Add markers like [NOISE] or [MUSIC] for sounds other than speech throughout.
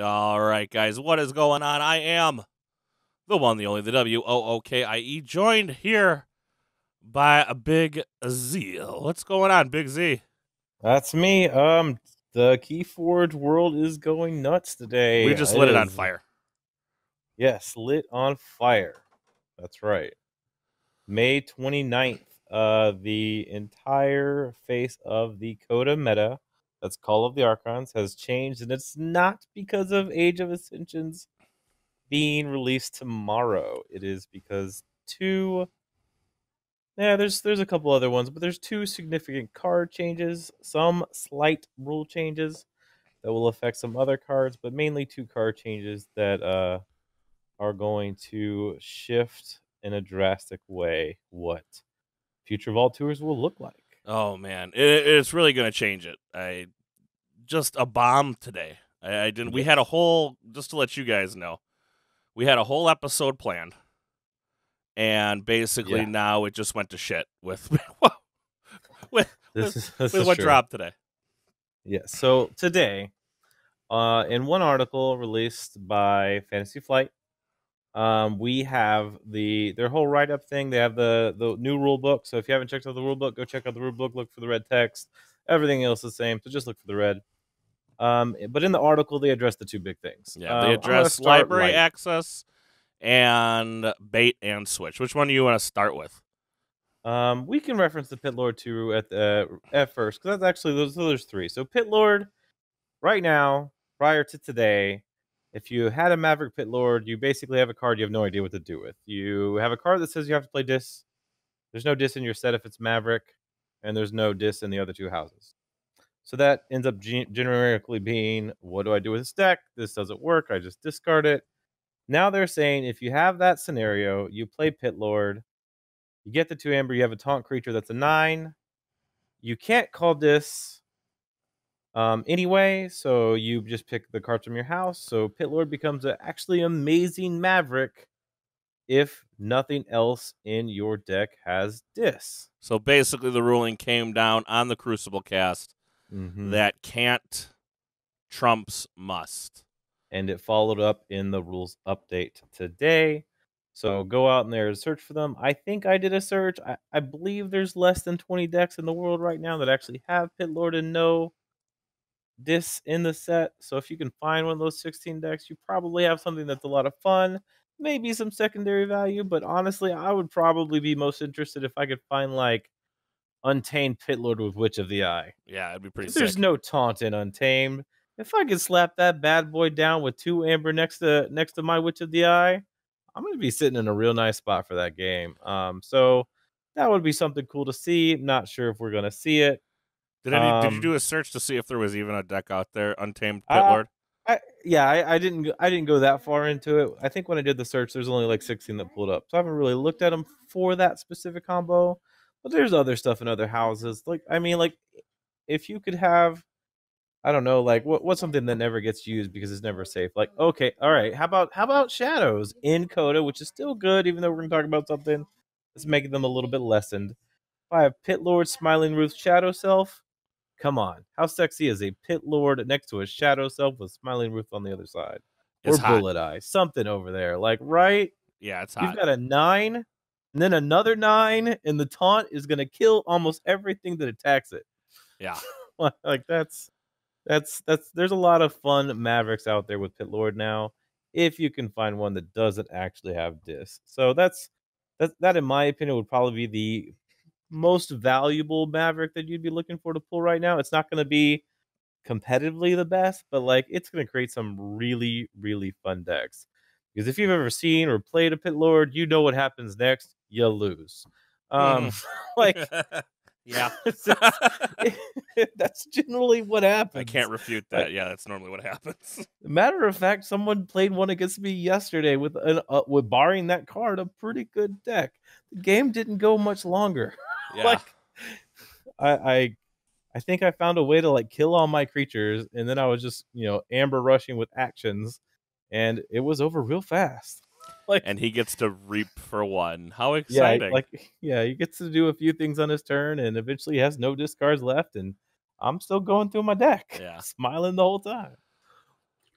All right, guys, what is going on? I am the one, the only, the W O O K I E, joined here by a Big Z. What's going on, Big Z? That's me. Um, the Keyforge world is going nuts today. We just lit it on fire. Yes, lit on fire. That's right. May 29th, uh, the entire face of the Coda meta, that's Call of the Archons, has changed, and it's not because of Age of Ascensions being released tomorrow. It is because two yeah, there's there's a couple other ones, but there's two significant card changes, some slight rule changes that will affect some other cards, but mainly two card changes that uh are going to shift in a drastic way what future Vault Tours will look like. Oh man, it, it's really gonna change it. I just a bomb today. I, I didn't. We had a whole just to let you guys know, we had a whole episode planned, and basically Yeah. now it just went to shit with [LAUGHS] with This is, with what true. dropped today. Yeah. So today, uh, in one article released by Fantasy Flight, um, we have the their whole write up thing. They have the the new rule book. So if you haven't checked out the rule book, go check out the rule book. Look for the red text. Everything else is the same. So just look for the red. Um, but in the article, they address the two big things. Yeah, Um, they address start library light. access and bait and switch. Which one do you want to start with? Um, we can reference the Pit Lord two at the at first because that's actually those. So there's three. So Pit Lord, right now, prior to today, if you had a Maverick Pit Lord, you basically have a card you have no idea what to do with. You have a card that says you have to play Dis. There's no Dis in your set if it's Maverick, and there's no Dis in the other two houses. So that ends up gen- generically being, what do I do with this deck? This doesn't work. I just discard it. Now they're saying if you have that scenario, you play Pit Lord, you get the two amber, you have a taunt creature that's a nine. You can't call this um, anyway, so you just pick the cards from your house. So Pit Lord becomes an actually amazing Maverick if nothing else in your deck has dis. So basically, the ruling came down on the Crucible cast Mhm. that can't trumps must. and it followed up in the rules update today. So go out in there and search for them. I think I did a search. I, I believe there's less than 20 decks in the world right now that actually have Pit Lord and no dis in the set. So if you can find one of those 16 decks, you probably have something that's a lot of fun. Maybe some secondary value, but honestly, I would probably be most interested if I could find like Untamed Pit Lord with Witch of the Eye. Yeah, it'd be pretty sick. There's no taunt in Untamed. If I could slap that bad boy down with two amber next to next to my Witch of the Eye, I'm gonna be sitting in a real nice spot for that game. Um, so that would be something cool to see. Not sure if we're gonna see it. Did any, did you um, do a search to see if there was even a deck out there, Untamed Pit Uh, Lord? I, yeah, I, I didn't I didn't go that far into it. I think when I did the search, there's only like 16 that pulled up, so I haven't really looked at them for that specific combo. But there's other stuff in other houses. Like I mean, like if you could have, I don't know, like what what's something that never gets used because it's never safe. Like okay, all right, how about how about shadows in Coda, which is still good, even though we're gonna talk about something that's making them a little bit lessened. If I have Pit Lord, Smiling Ruth, Shadow Self, come on, how sexy is a Pit Lord next to a Shadow Self with Smiling Ruth on the other side, It's or hot. Bulleteye, something over there, like right? Yeah, it's hot. You've got a nine, and then another nine, and the taunt is gonna kill almost everything that attacks it. Yeah. [LAUGHS] like that's that's that's there's a lot of fun Mavericks out there with Pit Lord now. If you can find one that doesn't actually have dis, so that's that that in my opinion would probably be the most valuable Maverick that you'd be looking for to pull right now. It's not going to be competitively the best, but like it's going to create some really really fun decks. Because if you've ever seen or played a Pit Lord, you know what happens next. You lose. Um, [LAUGHS] like [LAUGHS] yeah. [LAUGHS] it's that's generally what happens. I can't refute that. Yeah, that's normally what happens. Matter of fact, someone played one against me yesterday with an uh, with barring that card, a pretty good deck. The game didn't go much longer. Yeah. like I, I I think I found a way to like kill all my creatures, and then I was just you know amber rushing with actions, and it was over real fast. [LAUGHS] Like and he gets to reap for one. How yeah, exciting. like yeah, he gets to do a few things on his turn, and eventually has no discards left, and I'm still going through my deck, Yeah. [LAUGHS] smiling the whole time.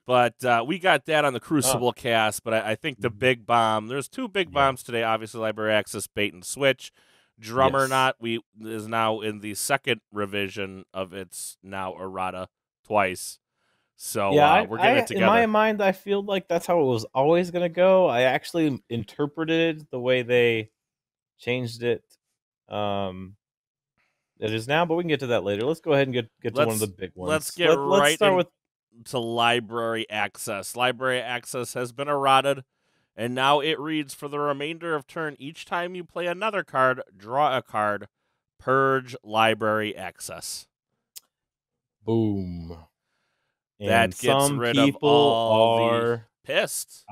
But uh, we got that on the Crucible cast. But I, I think the Mhm. big bomb. There's two big Yeah. bombs today. Obviously, Library Access, Bait and Switch. Drummer Yes. Not we is now in the second revision of its now errata twice. So yeah, uh, we're getting I- it together. in my mind, I feel like that's how it was always gonna go. I actually interpreted the way they changed it. Um, it is now, but we can get to that later. Let's go ahead and get get to one of the big ones. let's get Let, right Let's start in- with to library access. Library access has been eroded, and now it reads for the remainder of turn. Each time you play another card, draw a card. Purge library access. boom. That gets some rid of people all the- are Pissed.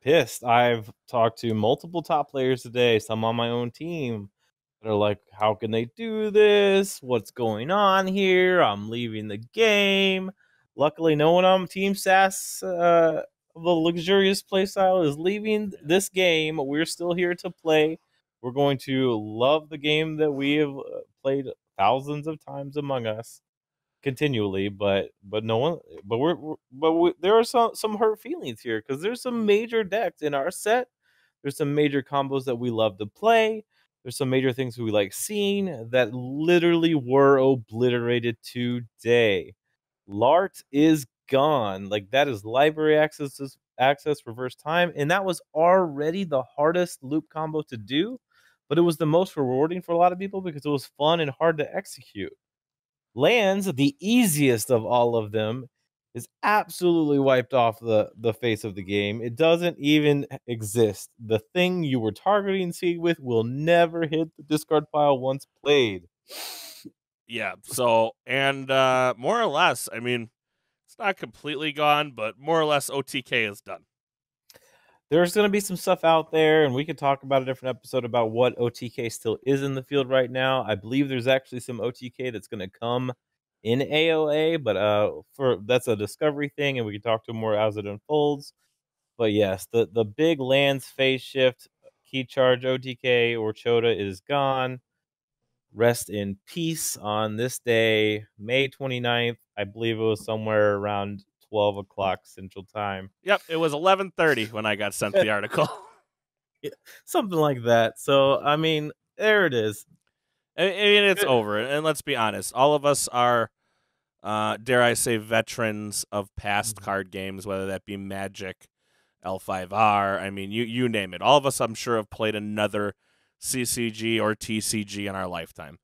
pissed. I've talked to multiple top players today, some on my own team. They're like, how can they do this? What's going on here? I'm leaving the game. Luckily, no one on Team SAS, uh, the luxurious playstyle, is leaving this game. We're still here to play. We're going to love the game that we have uh, played thousands of times among us continually but but no one but we're, we're but we, there are some some hurt feelings here because there's some major decks in our set. There's some major combos that we love to play. There's some major things we like seeing that literally were obliterated today. Lart is gone. Like that is library access access reverse time and that was already the hardest loop combo to do but it was the most rewarding for a lot of people because it was fun and hard to execute lands the easiest of all of them is absolutely wiped off the the face of the game it doesn't even exist the thing you were targeting seed with will never hit the discard pile once played Yeah. So, and uh, more or less, I mean, it's not completely gone, but more or less, OTK is done. There's going to be some stuff out there and we could talk about a different episode about what otk still is in the field right now. I believe there's actually some otk that's going to come in aoa but uh for that's a discovery thing and we can talk to more as it unfolds. But yes the the big lands phase shift key charge otk or chota is gone. Rest in peace on this day may 29th i believe it was somewhere around 12 o'clock central time Yep. It was 11:30 when I got sent the [LAUGHS] article. something like that. So I mean, there it is. I mean, it's over. And let's be honest, all of us are, uh, dare I say, veterans of past Mhm. card games, whether that be Magic, L5R. I mean, you you name it. All of us, I'm sure, have played another CCG or TCG in our lifetime.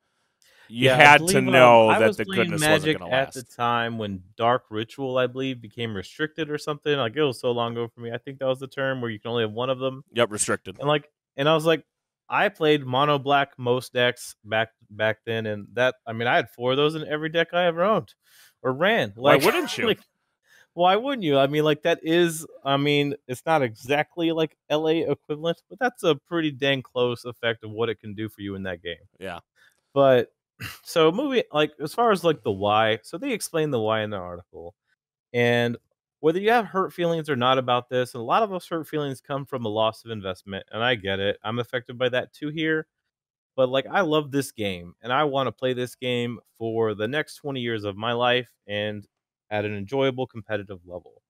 You Yeah, had to um, know I that the goodness Magic wasn't going to at last. the time when Dark Ritual, I believe, became restricted or something. Like it was so long ago for me. I think that was the term where you can only have one of them. Yep, restricted. And like, and I was like, I played mono black most decks back back then, and that I mean, I had four of those in every deck I ever owned or ran. Why Like, [LAUGHS] wouldn't you? like, why wouldn't you? I mean, like that is, I mean, it's not exactly like LA equivalent, but that's a pretty dang close effect of what it can do for you in that game. Yeah. But [CLEARS THROAT] so moving like as far as like the why, so they explain the why in the article, and whether you have hurt feelings or not about this, and a lot of us hurt feelings come from a loss of investment, and I get it. I'm affected by that too here. But like I love this game and I want to play this game for the next 20 years of my life and at an enjoyable competitive level.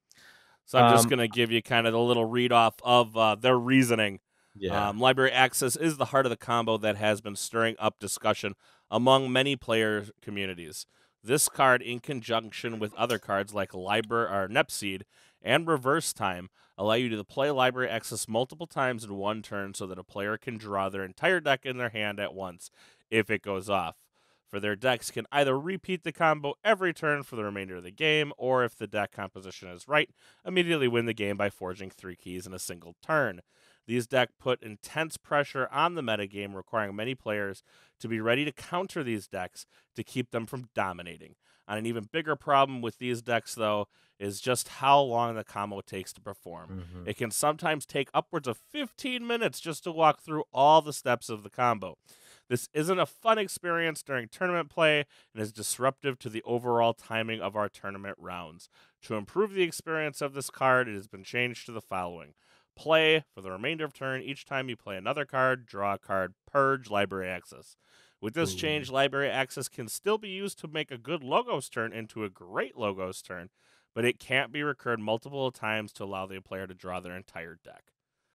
So I'm just Um, going to give you kind of the little read off of uh, their reasoning. Yeah. Um, library access is the heart of the combo that has been stirring up discussion among many player communities. This card, in conjunction with other cards like Library or Nepseed and Reverse Time, allow you to play library access multiple times in one turn so that a player can draw their entire deck in their hand at once if it goes off. For their decks can either repeat the combo every turn for the remainder of the game, or if the deck composition is right, immediately win the game by forging three keys in a single turn. These decks put intense pressure on the metagame, requiring many players to be ready to counter these decks to keep them from dominating. On an even bigger problem with these decks, though, is just how long the combo takes to perform. Mhm. It can sometimes take upwards of 15 minutes just to walk through all the steps of the combo. This isn't a fun experience during tournament play and is disruptive to the overall timing of our tournament rounds. To improve the experience of this card, it has been changed to the following play for the remainder of turn. Each time you play another card, draw a card, purge library access. With this Ooh. change, library access can still be used to make a good logos turn into a great logos turn, but it can't be recurred multiple times to allow the player to draw their entire deck.